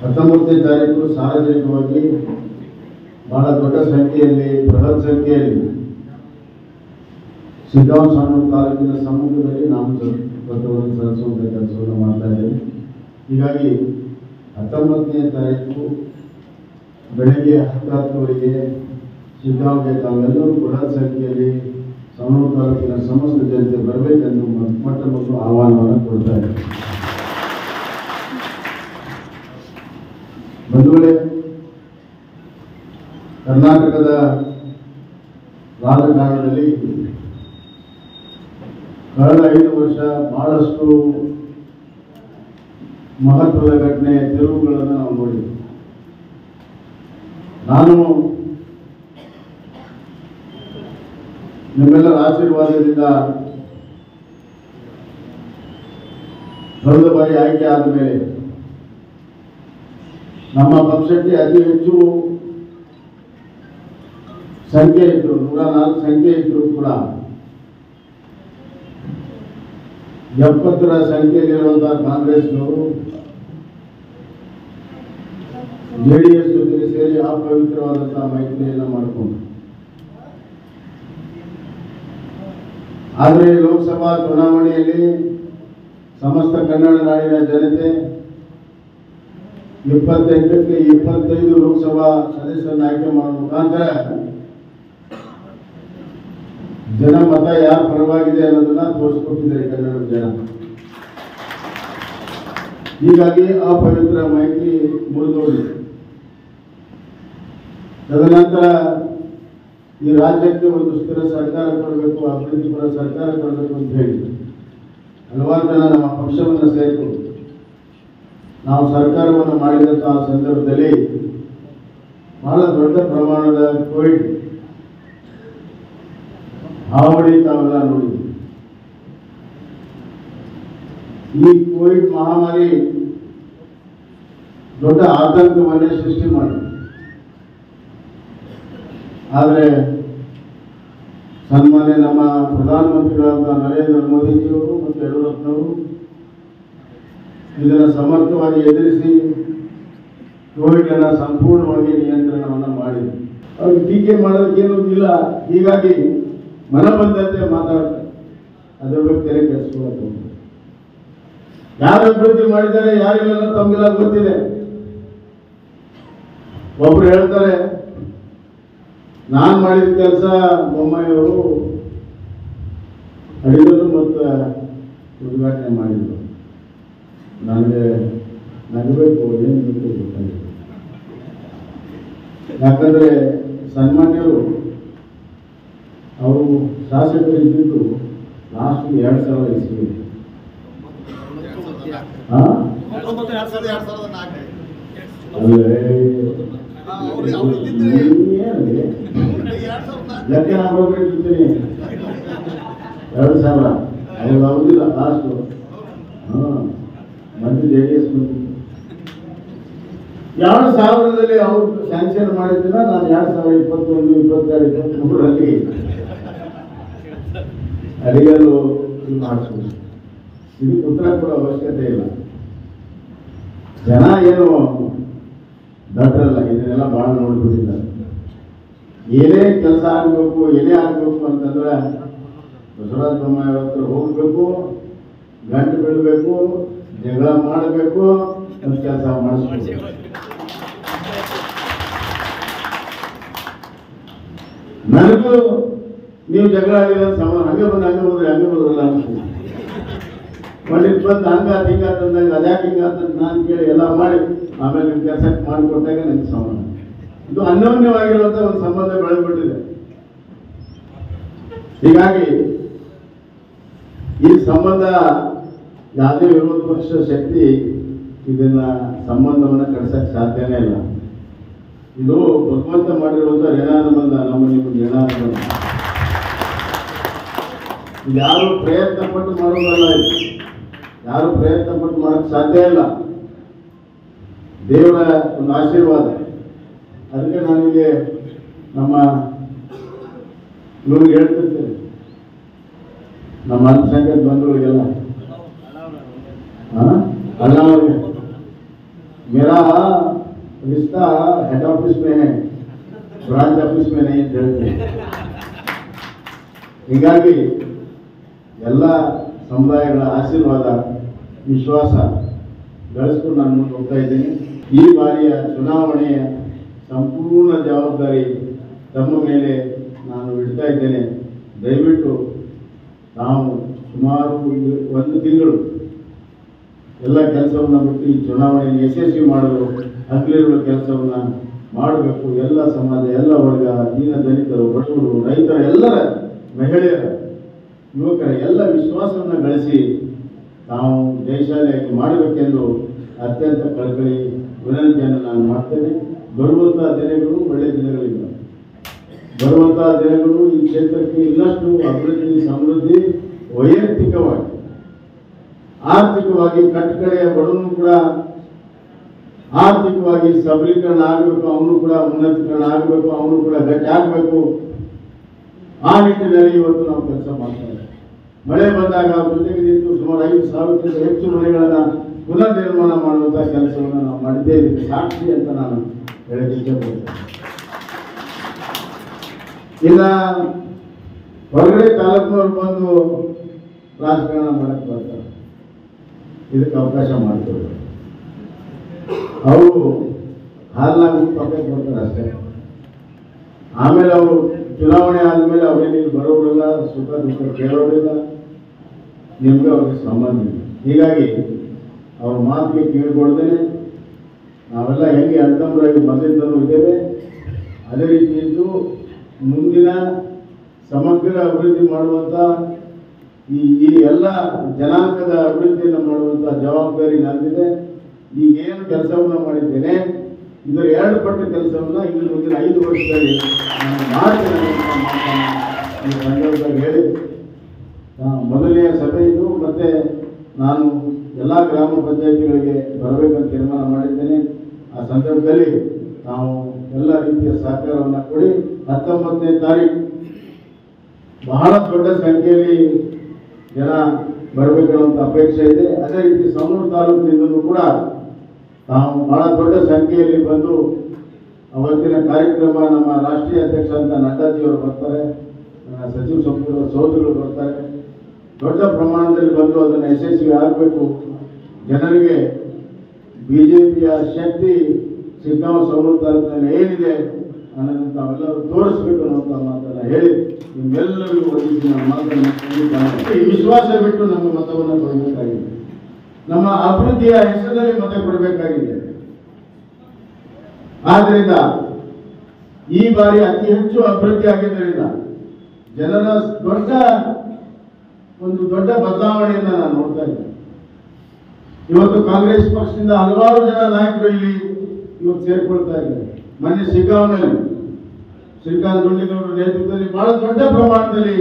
ಹತ್ತೊಂಬತ್ತನೇ ತಾರೀಕು ಸಾರ್ವಜನಿಕವಾಗಿ ಬಹಳ ದೊಡ್ಡ ಸಂಖ್ಯೆಯಲ್ಲಿ, ಬೃಹತ್ ಸಂಖ್ಯೆಯಲ್ಲಿ ಸಿದ್ದಾಂ ಸಾಣೂರು ತಾಲೂಕಿನ ಸಮ್ಮುಖದಲ್ಲಿ ನಾಮಪತ್ರವನ್ನು ಸಲ್ಲಿಸುವಂಥ ಕೆಲಸವನ್ನು ಮಾಡ್ತಾ ಇದ್ದೇವೆ. ಹೀಗಾಗಿ ಹತ್ತೊಂಬತ್ತನೇ ತಾರೀಕು ಬೆಳಗ್ಗೆ ಹತ್ತು ಹತ್ತುವರೆಗೆ ಸಿದ್ದಾಂಗೆ ತಾವೆಲ್ಲರೂ ಬೃಹತ್ ಸಂಖ್ಯೆಯಲ್ಲಿ ಸವಣೂರು ತಾಲೂಕಿನ ಸಮಸ್ತ ಜನತೆ ಬರಬೇಕೆಂದು ಮೊಟ್ಟ ಮೊದಲು ಆಹ್ವಾನವನ್ನು ಕೊಡ್ತಾ ಇದ್ದೇವೆ. ಬಂಧುಗಳೇ, ಕರ್ನಾಟಕದ ರಾಜಕಾರಣದಲ್ಲಿ ಕಳೆದ ಐದು ವರ್ಷ ಬಹಳಷ್ಟು ಮಹತ್ವದ ಘಟನೆ ತಿರುವುಗಳನ್ನು ನಾವು ನೋಡಿದ್ವಿ. ನಾನು ನಿಮ್ಮೆಲ್ಲರ ಆಶೀರ್ವಾದದಿಂದ ಕಳೆದ ಬಾರಿ ಆಯ್ಕೆ ಆದ ಮೇಲೆ ನಮ್ಮ ಪಕ್ಷಕ್ಕೆ ಅತಿ ಹೆಚ್ಚು ಸಂಖ್ಯೆ ಇದ್ರು, ನೂರ ನಾಲ್ಕು ಸಂಖ್ಯೆ ಇದ್ರು ಕೂಡ. ಎಪ್ಪತ್ತರ ಸಂಖ್ಯೆಯಲ್ಲಿರುವಂತಹ ಕಾಂಗ್ರೆಸ್ನವರು ಜೆ ಡಿ ಎಸ್ ಜೊತೆಗೆ ಸೇರಿ ಅಪವಿತ್ರವಾದಂತಹ ಮೈತ್ರಿಯನ್ನು ಮಾಡಿಕೊಂಡು ಆದರೆ ಲೋಕಸಭಾ ಚುನಾವಣೆಯಲ್ಲಿ ಸಮಸ್ತ ಕನ್ನಡ ನಾಡಿನ ಜನತೆ ಇಪ್ಪತ್ತೆಂಟಕ್ಕೆ ಇಪ್ಪತ್ತೈದು ಲೋಕಸಭಾ ಸದಸ್ಯರನ್ನು ಆಯ್ಕೆ ಮಾಡುವ ಮುಖಾಂತರ ಜನ ಮತ ಯಾರ ಪರವಾಗಿದೆ ಅನ್ನೋದನ್ನ ತೋರಿಸ್ಕೊಟ್ಟಿದ್ದಾರೆ ಕನ್ನಡ ಜನ. ಹೀಗಾಗಿ ಅಪವಿತ್ರ ಮಾಹಿತಿ ಮುರಿದೋಗಿದೆ. ತದನಂತರ ಈ ರಾಜ್ಯಕ್ಕೆ ಒಂದು ಸ್ಥಿರ ಸರ್ಕಾರ ಕೊಡಬೇಕು ಅಭಿವೃದ್ಧಿ ಪರ ಸರ್ಕಾರ ಕೊಡಬೇಕು ಅಂತ ಹೇಳಿ ಹಲವಾರು ಜನ ನಮ್ಮ ಪಕ್ಷವನ್ನು ಸೇರಿಕೊಂಡು ನಾವು ಸರ್ಕಾರವನ್ನು ಮಾಡಿದಂತಹ ಸಂದರ್ಭದಲ್ಲಿ ಬಹಳ ದೊಡ್ಡ ಪ್ರಮಾಣದ ಕೋವಿಡ್ ಹಾವಳಿ ತಾವೆಲ್ಲ ನೋಡಿದ್ವಿ ಈ ಕೋವಿಡ್ ಮಹಾಮಾರಿ ದೊಡ್ಡ ಆತಂಕವನ್ನೇ ಸೃಷ್ಟಿ ಮಾಡಿದೆ. ಆದರೆ ಸನ್ಮಾನ್ಯ ನಮ್ಮ ಪ್ರಧಾನಮಂತ್ರಿಗಳಾದ ನರೇಂದ್ರ ಮೋದಿಜಿಯವರು ಮತ್ತು ಯಡಿಯೂರಪ್ಪನವರು ಇದನ್ನು ಸಮರ್ಥವಾಗಿ ಎದುರಿಸಿ ಕೋವಿಡ್ ಅನ್ನ ಸಂಪೂರ್ಣವಾಗಿ ನಿಯಂತ್ರಣವನ್ನು ಮಾಡಿ ಅವ್ರಿಗೆ ಟೀಕೆ ಮಾಡೋದಕ್ಕೇನು ಇಲ್ಲ. ಹೀಗಾಗಿ ಮನಬಂದಂತೆ ಮಾತಾಡ್ತಾರೆ. ಅದ್ರ ಬಗ್ಗೆ ಕೆಡಿಸ್ಕೊಳ್ಳೋದು ಹೋಗ್ತಾರೆ. ಯಾರು ಅಭಿವೃದ್ಧಿ ಮಾಡಿದ್ದಾರೆ, ಯಾರಿಲ್ಲ ತಮಗೆಲ್ಲ ಗೊತ್ತಿದೆ. ಒಬ್ರು ಹೇಳ್ತಾರೆ, ನಾನು ಮಾಡಿದ ಕೆಲಸ ಬೊಮ್ಮಾಯಿಯವರು ಅಡಿಗರು ಮತ್ತು ಉದ್ಘಾಟನೆ ಮಾಡಿದ್ರು. ನನಗೆ ನಗಬೇಕು ಏನು ಬೇಕು ಯಾಕಂದ್ರೆ ಸನ್ಮಾನ್ಯರು, ಅವರು ಶಾಸಕರು ಇದ್ದಿದ್ದು ಲಾಸ್ಟ್ ಎರಡು ಸಾವಿರ ಇಸ್ವಿ ಲೆಕ್ಕ ಹಾಕೋಬೇಕಿದ್ದೀನಿ ಎರಡು ಸಾವಿರ. ಅವ್ರು ಹೌದಿಲ್ಲ ಲಾಸ್ಟು ಹಾಂ. ಮತ್ತೆ ಜೆ ಡಿ ಎಸ್ ಬಂದಿತ್ತು ಎರಡು ಸಾವಿರದಲ್ಲಿ ಅವ್ರು ಸ್ಯಾಂಕ್ಷನ್ ಮಾಡಿದ್ದೀನ ನಾನು ಎರಡು ಸಾವಿರ ಇಪ್ಪತ್ತೊಂದು, ಇಪ್ಪತ್ತೆರಡು ಇಪ್ಪತ್ತ್ಮೂರರಲ್ಲಿ ಅಡಿಯಲು ಮಾಡಿಸ್ಬೋದು ಇದು ಉತ್ತರ ಕೂಡ ಅವಶ್ಯಕತೆ ಇಲ್ಲ. ಜನ ಏನು ದಟ್ಟರಲ್ಲ ಇದನ್ನೆಲ್ಲ ಭಾಳ ನೋಡ್ಬಿಟ್ಟಿದ್ದಾರೆ ಏನೇ ಕೆಲಸ ಆಗಬೇಕು, ಏನೇ ಆಗಬೇಕು ಅಂತಂದ್ರೆ ಬಸವರಾಜ ಬೊಮ್ಮಾಯಿ ಹತ್ರ ಹೋಗಬೇಕು, ಗಂಟು ಬೀಳಬೇಕು ಜಗಳ ಮಾಡಬೇಕು ನಮ್ಮ ಕೆಲಸ ಮಾಡಿಸ್ಬೇಕು ನನಗೂ ನೀವು ಜಗಳ ಆಗಿಲ್ಲ ಸಮಾನ ಹಂಗೆ ಬಂದು ಹಂಗೆ ಬಂದ್ರೆ ಹಂಗೆ ಬರೋದಿಲ್ಲ ಅಂತ ಒಂದು ಬಂದು ಹಂಗ ಹಿಂಗ ಅಂತಂದಾಗ ಅದ್ಯಾಕೆ ಹಿಂಗ ಅಂತ ನಾನು ಕೇಳಿ ಎಲ್ಲ ಮಾಡಿ, ಆಮೇಲೆ ನಿಮ್ಮ ಕೆಲಸ ಮಾಡಿಕೊಟ್ಟಾಗ ನನಗೆ ಸಮಾನ ಇದು ಅನ್ಯೋನ್ಯವಾಗಿರುವಂತ ಒಂದು ಸಂಬಂಧ ಬೆಳೆದ್ಬಿಟ್ಟಿದೆ. ಹೀಗಾಗಿ ಈ ಸಂಬಂಧ ಯಾವುದೇ ವಿರೋಧ ಪಕ್ಷ ಶಕ್ತಿ ಇದನ್ನ ಸಂಬಂಧವನ್ನು ಕಡಿಸಕ್ಕೆ ಸಾಧ್ಯನೇ ಇಲ್ಲ. ಇದು ಭಗವಂತ ಮಾಡಿರುವಂತ ಋಣಾನುಬಂಧ, ನಮ್ಮ ಋಣಾನುಬಂಧ. ಇದು ಯಾರು ಪ್ರಯತ್ನ ಪಟ್ಟು ಮಾಡೋದಲ್ಲ ಯಾರು ಪ್ರಯತ್ನ ಪಟ್ಟು ಮಾಡೋಕ್ಕೆ ಸಾಧ್ಯ ಇಲ್ಲ. ದೇವರ ಒಂದು ಆಶೀರ್ವಾದ. ಅದಕ್ಕೆ ನನಗೆ ನಮ್ಮ ಇವ್ರಿಗೆ ಹೇಳ್ತಿರ್ತೇನೆ. ನಮ್ಮ ಅಲ್ಪಸಂಖ್ಯಾತ ಬಂಧುಗಳಿಗೆಲ್ಲ. ಹಾ? ಅಣ್ಣಾವ್ರಿಗೆ मेरा रिश्ता हेड ऑफिस में है ब्रांच ऑफिस में नहीं ಅಂತ ಹೇಳ್ತೀನಿ ಹೀಗಾಗಿ ಎಲ್ಲ ಸಮುದಾಯಗಳ ಆಶೀರ್ವಾದ ವಿಶ್ವಾಸ ಗಳಿಸ್ಕೊಂಡು ನಾನು ಮುಂದೆ ಹೋಗ್ತಾ ಇದ್ದೀನಿ ಈ ಬಾರಿಯ ಚುನಾವಣೆಯ ಸಂಪೂರ್ಣ ಜವಾಬ್ದಾರಿ ತಮ್ಮ ಮೇಲೆ ನಾನು ಇಡ್ತಾ ಇದ್ದೇನೆ ದಯವಿಟ್ಟು ನಾವು ಸುಮಾರು ಒಂದು- ಒಂದು ತಿಂಗಳು ಎಲ್ಲ ಕೆಲಸವನ್ನು ಬಿಟ್ಟು ಈ ಚುನಾವಣೆಯನ್ನು ಯಶಸ್ವಿ ಮಾಡಲು ಹಗಲಿರುವ ಕೆಲಸವನ್ನು ಮಾಡಬೇಕು. ಎಲ್ಲ ಸಮಾಜ, ಎಲ್ಲ ವರ್ಗ ದೀನ ದಲಿತರು, ಬಡವರು, ರೈತರ, ಎಲ್ಲರ ಮಹಿಳೆಯರ, ಯುವಕರ ಎಲ್ಲ ವಿಶ್ವಾಸವನ್ನು ಗಳಿಸಿ ತಾವು ಜಯಶಾಲಿಯಾಗಿ ಮಾಡಬೇಕೆಂದು ಅತ್ಯಂತ ಕಳಕಳಿ ವಿನಂತಿಯನ್ನು ನಾನು ಮಾಡ್ತೇನೆ ಬರುವಂತಹ ದಿನಗಳು ಒಳ್ಳೆಯ ದಿನಗಳಿಲ್ಲ. ಬರುವಂತಹ ದಿನಗಳು ಈ ಕ್ಷೇತ್ರಕ್ಕೆ ಇನ್ನಷ್ಟು ಅಭಿವೃದ್ಧಿ, ಸಮೃದ್ಧಿ, ವೈಯಕ್ತಿಕವಾಗಿ ಆರ್ಥಿಕವಾಗಿ ಕಟ್ಟಕಡೆಯ ಬಡವನು ಕೂಡ ಆರ್ಥಿಕವಾಗಿ ಸಬಲೀಕರಣ ಆಗಬೇಕು ಅವನು ಕೂಡ ಉನ್ನತೀಕರಣ ಆಗಬೇಕು ಅವನು ಕೂಡ ಗಟ್ಟಿ ಆಗಬೇಕು. ಆ ನಿಟ್ಟಿನಲ್ಲಿ ಇವತ್ತು ನಾವು ಕೆಲಸ ಮಾಡ್ತಾ ಇದ್ದೇವೆ. ಮಳೆ ಬಂದಾಗ ಜೊತೆಗೆ ನಿಂತು ಸುಮಾರು ಐದು ಸಾವಿರಕ್ಕಿಂತ ಹೆಚ್ಚು ಮನೆಗಳನ್ನು ಪುನರ್ ನಿರ್ಮಾಣ ಮಾಡುವಂತಹ ಕೆಲಸವನ್ನು ನಾವು ಮಾಡಿದ್ದೇ ಇದಕ್ಕೆ ಸಾಕ್ಷಿ ಅಂತ ನಾನು ಹೇಳಲಿಕ್ಕೆ ಇನ್ನ ಹೊರಗಡೆ ತಾಲೂಕಿನವ್ರು ಬಂದು ರಾಜಕಾರಣ ಮಾಡಕ್ಕೆ ಬರ್ತಾರೆ. ಇದಕ್ಕೆ ಅವಕಾಶ ಮಾಡ್ತಾರೆ ಅವರು ಹಾಲ್ನಾಗ ಪಕ್ಕಕ್ಕೆ ಬರ್ತಾರೆ ಅಷ್ಟೇ. ಆಮೇಲೆ ಅವರು ಚುನಾವಣೆ ಆದಮೇಲೆ ಅವ್ರೇನು ಇಲ್ಲಿ ಸುಖ ದುಃಖ ಕೇಳೋರಿಲ್ಲ ನಿಮಗೆ ಅವ್ರಿಗೆ ಸಂಬಂಧ ಇಲ್ಲ. ಹೀಗಾಗಿ ಅವ್ರ ಮಾತಿಗೆ ಕೇಳ್ಕೊಳ್ದೇನೆ ನಾವೆಲ್ಲ ಹೆಂಗೆ ಅಂತಂಬರಾಗಿ ಮೊದಲಿಂದಲೂ ಇದ್ದೇವೆ. ಅದೇ ರೀತಿ ಮುಂದಿನ ಸಮಗ್ರ ಅಭಿವೃದ್ಧಿ ಮಾಡುವಂಥ ಈ ಈ ಎಲ್ಲ ಜನಾಂಗದ ಅಭಿವೃದ್ಧಿಯನ್ನು ಮಾಡುವಂಥ ಜವಾಬ್ದಾರಿ ನಂದಿದೆ ಈಗೇನು ಕೆಲಸವನ್ನು ಮಾಡಿದ್ದೇನೆ. ಇದರ ಎರಡು ಪಟ್ಟು ಕೆಲಸವನ್ನು ಇನ್ನು ಮುಂದಿನ ಐದು ವರ್ಷದಲ್ಲಿ ನಾನು ಹೇಳಿ. ಮೊದಲನೆಯ ಸಭೆ ಇದು. ಮತ್ತೆ ನಾನು ಎಲ್ಲ ಗ್ರಾಮ ಪಂಚಾಯತಿಗಳಿಗೆ ಬರಬೇಕಂತ ತೀರ್ಮಾನ ಮಾಡಿದ್ದೇನೆ. ಆ ಸಂದರ್ಭದಲ್ಲಿ ನಾವು ಎಲ್ಲ ರೀತಿಯ ಸಹಕಾರವನ್ನು ಕೊಡಿ. ಹತ್ತೊಂಬತ್ತನೇ ತಾರೀಕು ಬಹಳ ದೊಡ್ಡ ಸಂಖ್ಯೆಯಲ್ಲಿ ಜನ ಬರಬೇಕನ್ನುವಂಥ ಅಪೇಕ್ಷೆ ಇದೆ. ಅದೇ ರೀತಿ ಸಂಗೂರು ತಾಲೂಕಿನಿಂದಲೂ ಕೂಡ ನಾವು ಬಹಳ ದೊಡ್ಡ ಸಂಖ್ಯೆಯಲ್ಲಿ ಬಂದು ಅವತ್ತಿನ ಕಾರ್ಯಕ್ರಮ ನಮ್ಮ ರಾಷ್ಟ್ರೀಯ ಅಧ್ಯಕ್ಷ ಅಂತ ನಡ್ಡಾಜಿಯವರು ಬರ್ತಾರೆ. ಸಚಿವ ಸಂಪುಟದ ಸಹೋದರರು ಬರ್ತಾರೆ. ದೊಡ್ಡ ಪ್ರಮಾಣದಲ್ಲಿ ಬಂದು ಅದನ್ನು ಯಶಸ್ವಿ ಆಗಬೇಕು. ಜನರಿಗೆ ಬಿಜೆಪಿಯ ಶಕ್ತಿ ಸಿಗ್ಗಾಂವ್ ಸಂಗೂರು ತಾಲೂಕಿನಲ್ಲಿ ಏನಿದೆ ಅನ್ನೋದನ್ನು ತಾವೆಲ್ಲರೂ ತೋರಿಸ್ಬೇಕು ಅನ್ನುವಂಥ ಮಾತನ್ನು ಹೇಳಿ ನಿಮ್ಮೆಲ್ಲರಿಗೂ ಒದಗಿಸಿ ನಮ್ಮ ಮಾತನ್ನು. ಈ ವಿಶ್ವಾಸ ಬಿಟ್ಟು ನಮ್ಮ ಮತವನ್ನು ಕೊಡಬೇಕಾಗಿದೆ. ನಮ್ಮ ಅಭಿವೃದ್ಧಿಯ ಹೆಸರಲ್ಲಿ ಮತ ಕೊಡಬೇಕಾಗಿದೆ. ಆದ್ರಿಂದ ಈ ಬಾರಿ ಅತಿ ಹೆಚ್ಚು ಅಭಿವೃದ್ಧಿ ಆಗಿದ್ದರಿಂದ ಜನರ ದೊಡ್ಡ ಒಂದು ದೊಡ್ಡ ಬದಲಾವಣೆಯನ್ನು ನಾನು ನೋಡ್ತಾ ಇದ್ದೇನೆ. ಇವತ್ತು ಕಾಂಗ್ರೆಸ್ ಪಕ್ಷದಿಂದ ಹಲವಾರು ಜನ ನಾಯಕರು ಇಲ್ಲಿ ಇವತ್ತು ಸೇರ್ಕೊಳ್ತಾ ಇದ್ದಾರೆ. ಮೊನ್ನೆ ಶಿಗ್ಗಾಂವ್ನಲ್ಲಿ ಶ್ರೀಕಾಂತ್ ದುಂಡಿಗೌಡರ ನೇತೃತ್ವದಲ್ಲಿ ಬಹಳ ದೊಡ್ಡ ಪ್ರಮಾಣದಲ್ಲಿ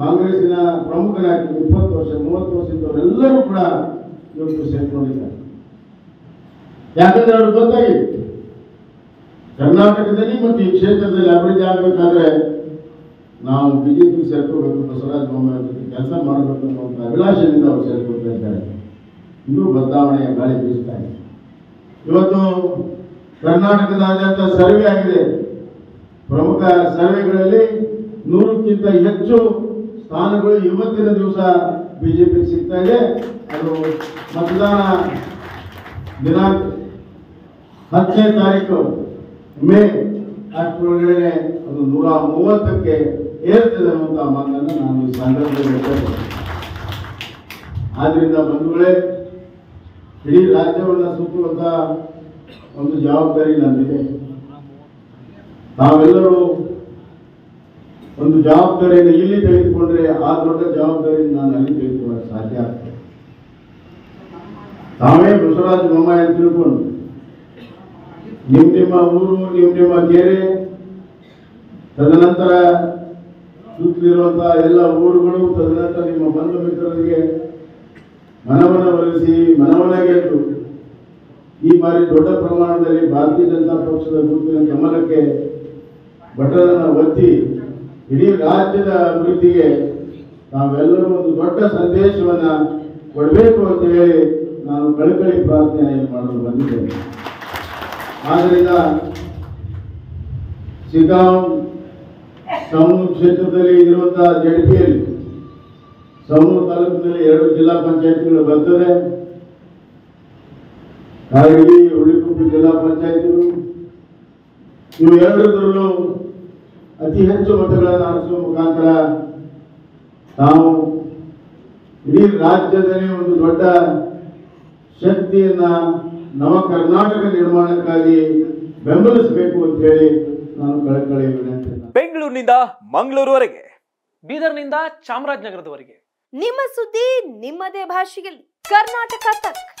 ಕಾಂಗ್ರೆಸ್ಸಿನ ಪ್ರಮುಖರಾಗಿ ಇಪ್ಪತ್ತು ವರ್ಷ, ಮೂವತ್ತು ವರ್ಷದವರೆಲ್ಲರೂ ಕೂಡ ಇವತ್ತು ಸೇರ್ಕೊಂಡಿದ್ದಾರೆ. ಯಾಕಂದ್ರೆ ಅವ್ರಿಗೆ ಗೊತ್ತಾಗಿ ಕರ್ನಾಟಕದಲ್ಲಿ ಮತ್ತು ಈ ಕ್ಷೇತ್ರದಲ್ಲಿ ಅಭಿವೃದ್ಧಿ ಆಗಬೇಕಾದ್ರೆ ನಾವು ಬಿಜೆಪಿ ಸೇರ್ಕೋಬೇಕು, ಬಸವರಾಜ ಬೊಮ್ಮಾಯಿ ಜೊತೆ ಕೆಲಸ ಮಾಡಬೇಕು ಅನ್ನುವಂಥ ಅಭಿಲಾಷೆಯಿಂದ ಅವರು ಸೇರ್ಕೊಳ್ತಾ ಇದ್ದಾರೆ. ಇನ್ನೂ ಬದಲಾವಣೆಯ ಗಾಳಿ ಬೀಸ್ತಾ ಇದೆ. ಇವತ್ತು ಕರ್ನಾಟಕದಾದ್ಯಂತ ಸರ್ವೆ ಆಗಿದೆ. ಪ್ರಮುಖ ಸರ್ವೆಗಳಲ್ಲಿ ನೂರಕ್ಕಿಂತ ಹೆಚ್ಚು ಸ್ಥಾನಗಳು ಇವತ್ತಿನ ದಿವಸ ಬಿಜೆಪಿ ಸಿಗ್ತಾ ಇದೆ. ಅದು ಮತದಾನ ದಿನಾಂಕ ಹತ್ತನೇ ತಾರೀಕು ಮೇ ಅಷ್ಟರೊಳಗಡೆ ಅದು ನೂರ ಮೂವತ್ತಕ್ಕೆ ಏರ್ತದೆ ಅನ್ನುವಂಥ ಮಾತನ್ನು ನಾನು ಈ ಸಂದರ್ಭದಲ್ಲಿ ಆದ್ರಿಂದ ಬಂಧುಗಳೇ, ಇಡೀ ರಾಜ್ಯವನ್ನು ಸುತ್ತುವಂತ ಒಂದು ಜವಾಬ್ದಾರಿ ನಂದಿದೆ ನಾವೆಲ್ಲರೂ ಒಂದು ಜವಾಬ್ದಾರಿಯನ್ನು ಇಲ್ಲಿ ತೆಗೆದುಕೊಂಡ್ರೆ ಆ ದೊಡ್ಡ ಜವಾಬ್ದಾರಿಯನ್ನು ನಾನು ಅಲ್ಲಿ ತೆಗೆದುಕೊಳ್ಳೋಕೆ ಸಾಧ್ಯ ಆಗ್ತದೆ. ತಾವೇ ಬಸವರಾಜ ಬೊಮ್ಮಾಯಿ ಅಂತ ತಿಳ್ಕೊಂಡು ನಿಮ್ಮ ನಿಮ್ಮ ಊರು ನಿಮ್ಮ ನಿಮ್ಮ ಕೆರೆ, ತದನಂತರ ಸುತ್ತಲಿರುವಂತಹ ಎಲ್ಲ ಊರುಗಳು, ತದನಂತರ ನಿಮ್ಮ ಬಂಧು ಮಿತ್ರರಿಗೆ ಮನವನ್ನು ಒಲಿಸಿ ಮನವನ್ನ ಗೆದ್ದು ಈ ಬಾರಿ ದೊಡ್ಡ ಪ್ರಮಾಣದಲ್ಲಿ ಭಾರತೀಯ ಜನತಾ ಪಕ್ಷದ ಗುರುತಿನ ಗಮನಕ್ಕೆ ಭಟ್ಟರನ್ನು ಒತ್ತಿ ಇಡೀ ರಾಜ್ಯದ ಅಭಿವೃದ್ಧಿಗೆ ನಾವೆಲ್ಲರೂ ಒಂದು ದೊಡ್ಡ ಸಂದೇಶವನ್ನ ಕೊಡಬೇಕು ಅಂತ ಹೇಳಿ ನಾನು ಕಳಕಳಿ ಪ್ರಾರ್ಥನೆ ಮಾಡಲು ಬಂದಿದ್ದೇನೆ. ಆದ್ದರಿಂದ ಸಿಗಾಂ ಸಮೂಹ ಕ್ಷೇತ್ರದಲ್ಲಿ ಇರುವಂತಹ ಜಡ್ಪಿಯಲ್ಲಿ ಸಮೂಹ ತಾಲೂಕಿನಲ್ಲಿ ಎರಡು ಜಿಲ್ಲಾ ಪಂಚಾಯತ್ಗಳು ಬರ್ತದೆ. ಕಾರಗಿ ಉಳಿಕುಪ್ಪಿ ಜಿಲ್ಲಾ ಪಂಚಾಯತ್ಗಳು ಇವು ಎರಡರಲ್ಲೂ ಅತಿ ಹೆಚ್ಚು ಮತಗಳನ್ನು ಆರಿಸುವ ಮುಖಾಂತರ ನಾವು ಇಡೀ ರಾಜ್ಯದಲ್ಲಿ ಒಂದು ದೊಡ್ಡ ಶಕ್ತಿಯನ್ನ ನವ ಕರ್ನಾಟಕ ನಿರ್ಮಾಣಕ್ಕಾಗಿ ಬೆಂಬಲಿಸಬೇಕು ಅಂತ ಹೇಳಿ ನಾನು ಕಳಕಳಿ ವಿನಂತಿ ಬೆಂಗಳೂರಿನಿಂದ ಮಂಗಳೂರುವರೆಗೆ ಬೀದರ್ನಿಂದ ಚಾಮರಾಜನಗರದವರೆಗೆ. ನಿಮ್ಮ ಸುದ್ದಿ ನಿಮ್ಮದೇ ಭಾಷೆಯಲ್ಲಿ. ಕರ್ನಾಟಕ ತಕ್.